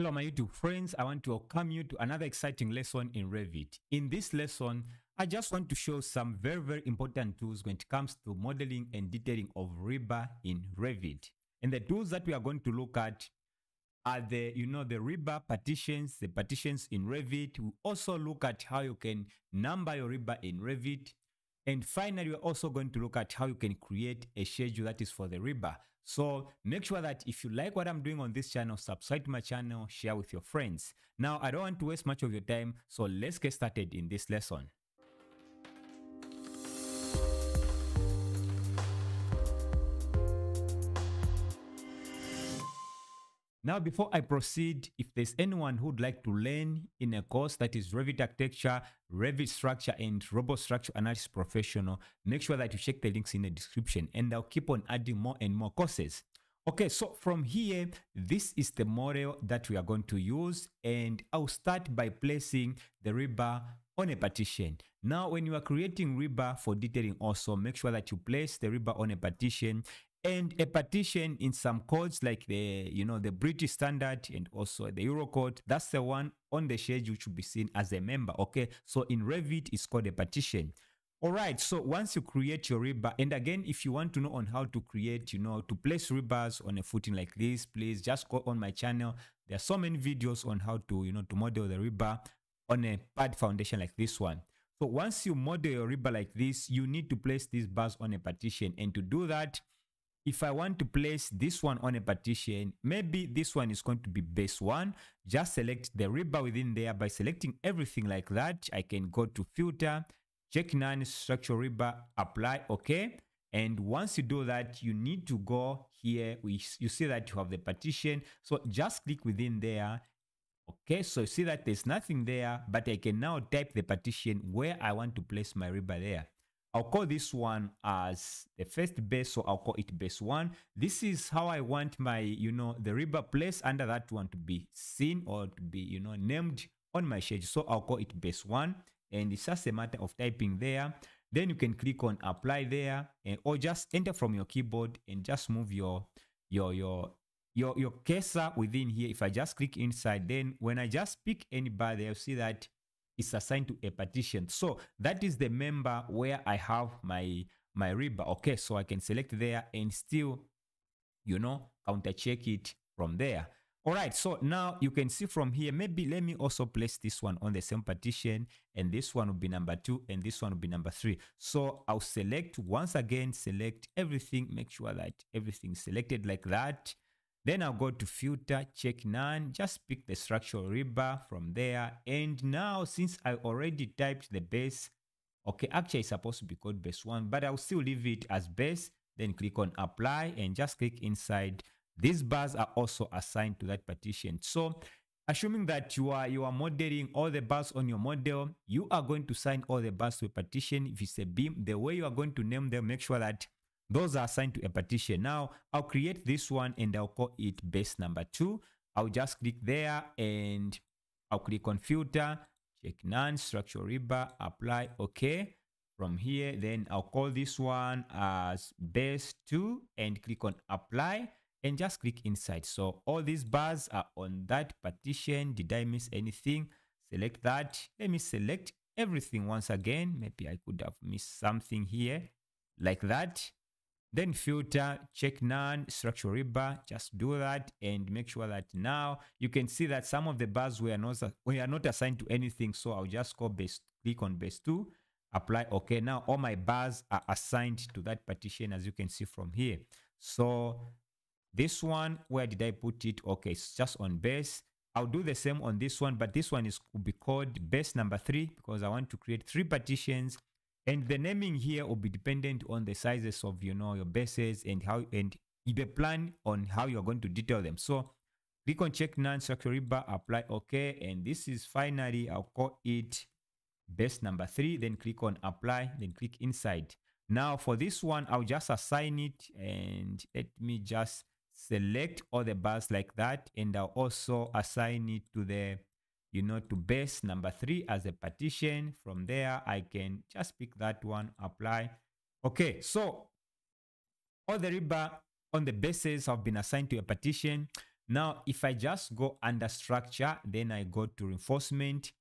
Hello my YouTube friends, I want to welcome you to another exciting lesson in Revit. In this lesson, I just want to show some very very important tools when it comes to modeling and detailing of rebar in Revit. And the tools that we are going to look at are the, you know, the rebar partitions, the partitions in Revit. We also look at how you can number your rebar in Revit. And finally, we're also going to look at how you can create a schedule that is for the rebar. So make sure that if you like what I'm doing on this channel, subscribe to my channel, share with your friends. Now, I don't want to waste much of your time, so let's get started in this lesson. Now, before I proceed, if there's anyone who'd like to learn in a course that is Revit Architecture, Revit Structure, and Robot Structure Analysis Professional, make sure that you check the links in the description and I'll keep on adding more and more courses. Okay, so from here, this is the model that we are going to use and I'll start by placing the rebar on a partition. Now, when you are creating rebar for detailing also, make sure that you place the rebar on a partition and a partition in some codes like the you know the british standard and also the eurocode that's the one on the schedule should be seen as a member okay? So in revit it's called a partition. All right so once you create your rebar and again if you want to know on how to create you know to place rebars on a footing like this please just go on my channel. There are so many videos on how to you know to model the rebar on a pad foundation like this one. So once you model your rebar like this you need to place these bars on a partition. And to do that if I want to place this one on a partition, maybe this one is going to be base one. Just select the rebar within there by selecting everything like that. I can go to filter, check none, structural rebar, apply, okay. And once you do that, you need to go here. We, you see that you have the partition. So just click within there. Okay, so you see that there's nothing there, but I can now type the partition where I want to place my rebar there. I'll call this one as the first base, so I'll call it base one. This is how I want my, you know, the rebar place under that one to be seen or to be, you know, named on my schedule. So I'll call it base one, and it's just a matter of typing there. Then you can click on apply there, and, or just enter from your keyboard and just move your your your your your cursor within here. If I just click inside, then when I just pick any bar there, you see that is assigned to a partition. So that is the member where I have my my rebar. Okay, so I can select there and still, you know, counter check it from there. All right, so now you can see from here, maybe let me also place this one on the same partition and this one will be number two and this one will be number three. So I'll select once again, select everything, make sure that everything selected like that. Then I'll go to filter, check none, just pick the structural rebar from there. And now since I already typed the base, okay, actually it's supposed to be called base one, but I'll still leave it as base. Then click on apply and just click inside. These bars are also assigned to that partition. So assuming that you are you are modeling all the bars on your model, you are going to assign all the bars to a partition. If it's a beam, the way you are going to name them, make sure that those are assigned to a partition. Now, I'll create this one and I'll call it base number two. I'll just click there and I'll click on filter, check none, structural rebar, apply, okay. From here, then I'll call this one as base two and click on apply and just click inside. So all these bars are on that partition. Did I miss anything? Select that. Let me select everything once again. Maybe I could have missed something here like that then filter, check none, structural rebar, just do that and make sure that now you can see that some of the bars were not, were not assigned to anything. So I'll just go base, click on base two, apply. Okay, now all my bars are assigned to that partition as you can see from here. So this one, where did I put it? Okay, it's just on base. I'll do the same on this one, but this one is will be called base number three because I want to create three partitions and the naming here will be dependent on the sizes of you know your bases and how and the plan on how you're going to detail them. So click on check none structure rebar apply okay and this is finally i'll call it base number three. Then click on apply then click inside. Now for this one i'll just assign it and let me just select all the bars like that. And i'll also assign it to the you know, to base number three as a partition. From there, I can just pick that one, apply. Okay, so all the rebar on the bases have been assigned to a partition. Now, if I just go under structure, then I go to reinforcement.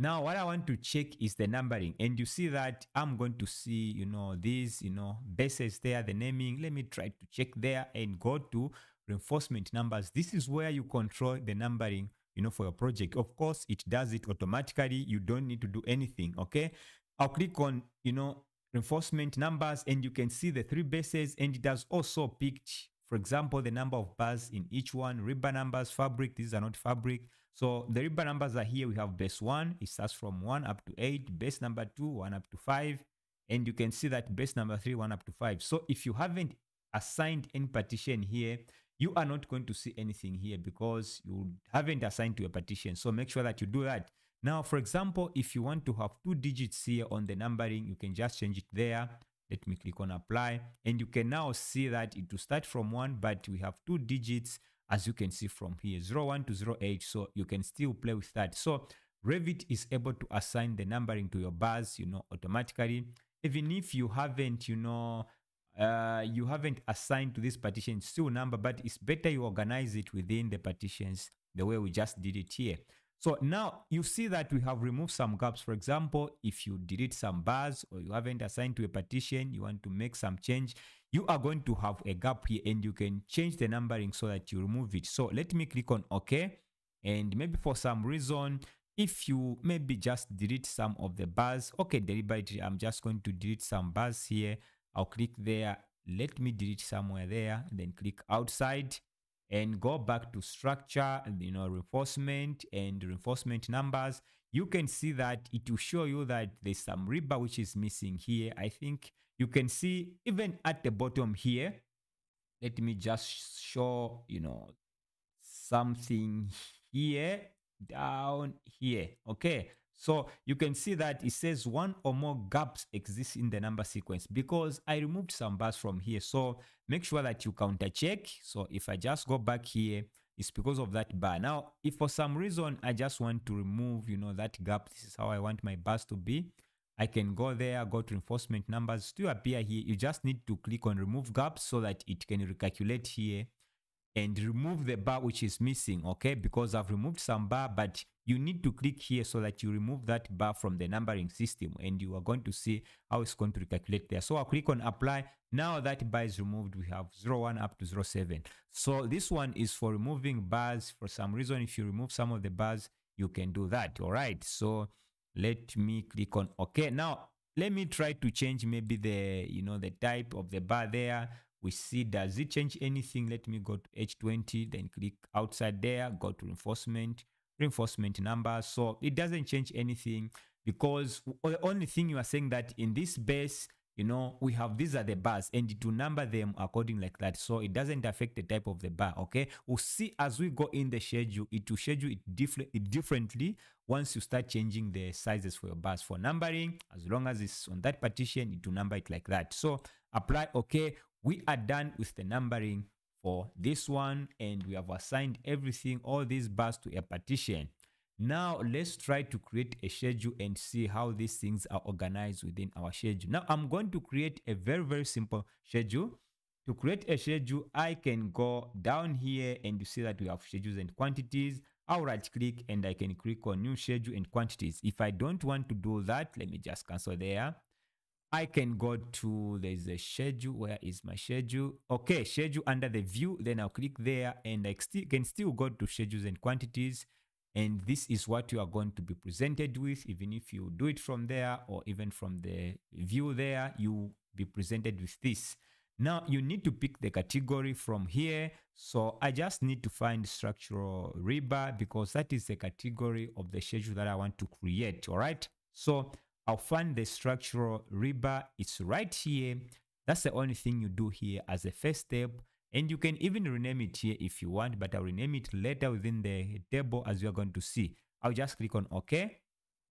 Now, what I want to check is the numbering. And you see that I'm going to see, you know, these, you know, bases there, the naming. Let me try to check there and go to reinforcement numbers. This is where you control the numbering, you know, for your project. Of course, it does it automatically. You don't need to do anything, okay? I'll click on, you know, reinforcement numbers and you can see the three bases and it does also pick, for example, the number of bars in each one, rebar numbers, fabric, these are not fabric. So the rebar numbers are here. We have base 1, it starts from 1 up to 8, base number 2, 1 up to 5. And you can see that base number 3, 1 up to 5. So if you haven't assigned any partition here, you are not going to see anything here because you haven't assigned to a partition. So make sure that you do that. Now, for example, if you want to have two digits here on the numbering, you can just change it there. Let me click on apply and you can now see that it will start from 1 but we have two digits as you can see from here 01 to 08 so you can still play with that. So Revit is able to assign the numbering to your bars you know automatically even if you haven't you know uh, you haven't assigned to this partition still number but it's better you organize it within the partitions the way we just did it here. So now you see that we have removed some gaps. For example, if you delete some bars or you haven't assigned to a partition, you want to make some change, you are going to have a gap here and you can change the numbering so that you remove it. So let me click on OK. And maybe for some reason, if you maybe just delete some of the bars, okay, deliberately, I'm just going to delete some bars here. I'll click there. Let me delete somewhere there, then click outside and go back to structure, you know, reinforcement and reinforcement numbers, you can see that it will show you that there's some rebar which is missing here. I think you can see even at the bottom here. Let me just show, you know, something here down here. Okay. So you can see that it says one or more gaps exist in the number sequence because I removed some bars from here. So make sure that you counter check. So if I just go back here, it's because of that bar. Now, if for some reason I just want to remove, you know, that gap, this is how I want my bars to be. I can go there, go to reinforcement numbers, still appear here. You just need to click on remove gaps so that it can recalculate here and remove the bar which is missing, okay? Because I've removed some bar, but you need to click here so that you remove that bar from the numbering system and you are going to see how it's going to recalculate there. So I'll click on apply. Now that bar is removed, we have 01 up to 07. So this one is for removing bars. For some reason, if you remove some of the bars, you can do that. All right. So let me click on OK. Now, let me try to change maybe the, you know, the type of the bar there. We see, does it change anything? Let me go to H20, then click outside there, go to reinforcement reinforcement number. So it doesn't change anything because the only thing you are saying that in this base, you know, we have these are the bars and to number them according like that. So it doesn't affect the type of the bar. Okay. We'll see as we go in the schedule, it will schedule it, diff it differently once you start changing the sizes for your bars for numbering. As long as it's on that partition, it will number it like that. So apply. Okay. We are done with the numbering for this one and we have assigned everything, all these bars to a partition. Now let's try to create a schedule and see how these things are organized within our schedule. Now I'm going to create a very, very simple schedule. To create a schedule, I can go down here and you see that we have schedules and quantities. I'll right click and I can click on new schedule and quantities. If I don't want to do that, let me just cancel there. I can go to, there's a schedule. Where is my schedule? Okay, schedule under the view. Then I'll click there and I can still go to schedules and quantities. And this is what you are going to be presented with. Even if you do it from there or even from the view there, you be presented with this. Now you need to pick the category from here. So I just need to find structural rebar because that is the category of the schedule that I want to create. All right. So I'll find the structural rebar. It's right here. That's the only thing you do here as a first step. And you can even rename it here if you want, but I'll rename it later within the table as you're going to see. I'll just click on OK.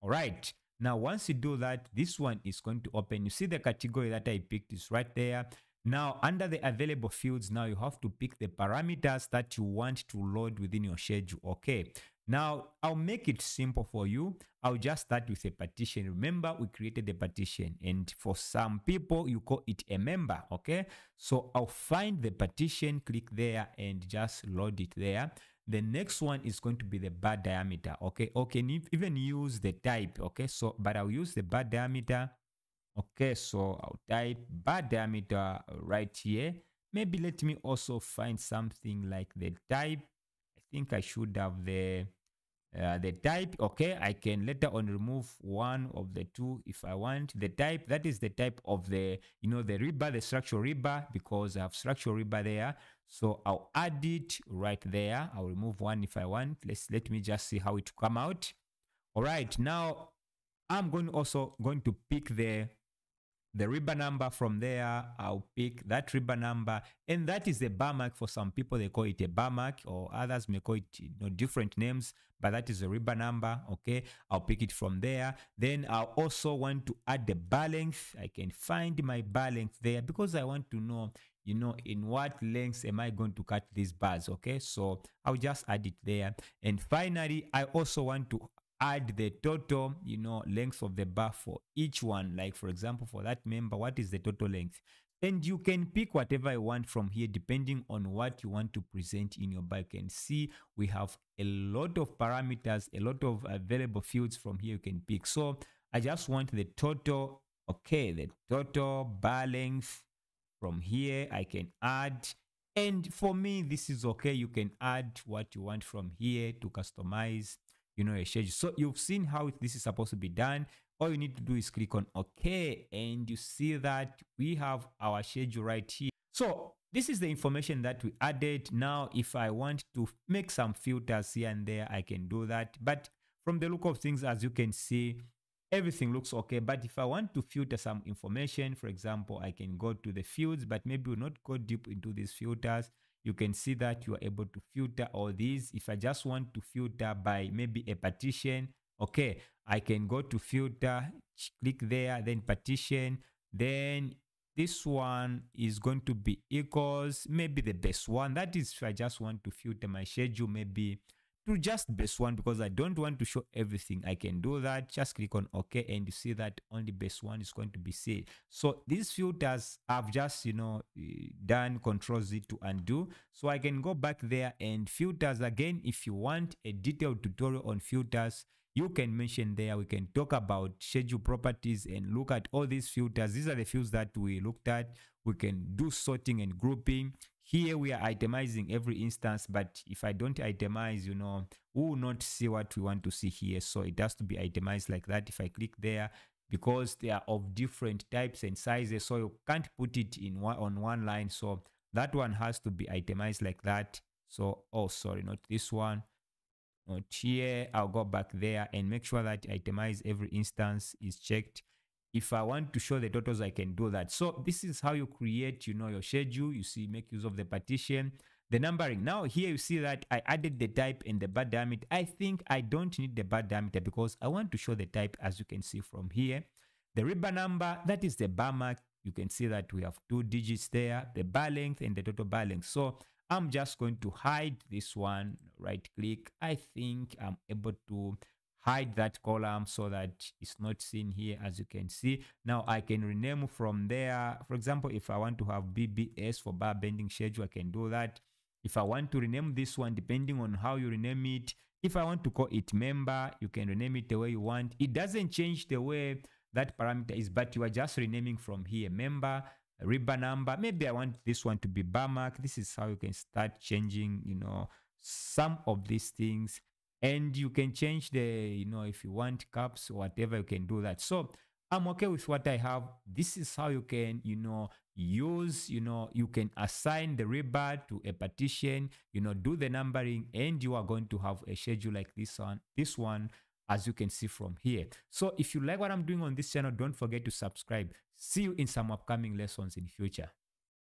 All right. Now, once you do that, this one is going to open. You see the category that I picked is right there. Now, under the available fields, now you have to pick the parameters that you want to load within your schedule. Okay. Now, I'll make it simple for you. I'll just start with a partition. Remember, we created a partition. And for some people, you call it a member, okay? So I'll find the partition, click there, and just load it there. The next one is going to be the bar diameter, okay? Or can even use the type, okay? So, but I'll use the bar diameter. Okay, so I'll type bar diameter right here. Maybe let me also find something like the type. I think I should have the uh, the type okay i can later on remove one of the two if i want. The type that is the type of the you know the rebar the structural rebar because i have structural rebar there. So i'll add it right there. I'll remove one if i want. Let's let me just see how it come out. All right now i'm going also going to pick the the rebar number from there i'll pick that rebar number. And that is a bar mark for some people they call it a bar mark or others may call it you know different names but that is a rebar number okay? I'll pick it from there. Then i'll also want to add the bar length i can find my bar length there because i want to know you know in what lengths am i going to cut these bars okay? So i'll just add it there. And finally i also want to add the total you know length of the bar for each one. Like for example for that member what is the total length? And you can pick whatever you want from here depending on what you want to present in your bar you can see we have a lot of parameters a lot of available fields from here you can pick. So i just want the total okay the total bar length from here i can add. And for me this is okay. You can add what you want from here to customize you know, a schedule. So you've seen how this is supposed to be done. All you need to do is click on OK and you see that we have our schedule right here. So this is the information that we added. Now, if I want to make some filters here and there, I can do that. But from the look of things, as you can see, everything looks okay. But if I want to filter some information, for example, I can go to the fields, but maybe we'll not go deep into these filters you can see that you are able to filter all these. If I just want to filter by maybe a partition, okay, I can go to filter, click there, then partition, then this one is going to be equals maybe the base one. That is if I just want to filter my schedule, maybe to just base one because I don't want to show everything. I can do that. Just click on OK and you see that only base one is going to be saved. So these filters I've just, you know, eh, done Control Z to undo. So I can go back there and filters again. If you want a detailed tutorial on filters, you can mention there. We can talk about schedule properties and look at all these filters. These are the fields that we looked at. We can do sorting and grouping. Here we are itemizing every instance, but if I don't itemize, you know, we will not see what we want to see here. So it has to be itemized like that. If I click there, because they are of different types and sizes, so you can't put it in one on one line. So that one has to be itemized like that. So, oh, sorry, not this one. Not here. I'll go back there and make sure that itemize every instance is checked if I want to show the totals, I can do that. So this is how you create, you know, your schedule. You see, make use of the partition, the numbering. Now here you see that I added the type and the bar diameter. I think I don't need the bar diameter because I want to show the type as you can see from here. The rebar number, that is the bar mark. You can see that we have two digits there, the bar length and the total bar length. So I'm just going to hide this one, right click. I think I'm able to hide that column so that it's not seen here as you can see. Now i can rename from there. For example if i want to have bbs for bar bending schedule i can do that. If i want to rename this one depending on how you rename it if i want to call it member you can rename it the way you want. It doesn't change the way that parameter is but you are just renaming from here member rebar number. Maybe i want this one to be bar mark. This is how you can start changing you know some of these things and you can change the you know if you want caps or whatever you can do that. So i'm okay with what i have. This is how you can you know use you know you can assign the rebar to a partition you know do the numbering and you are going to have a schedule like this one this one as you can see from here. So if you like what i'm doing on this channel don't forget to subscribe. See you in some upcoming lessons in future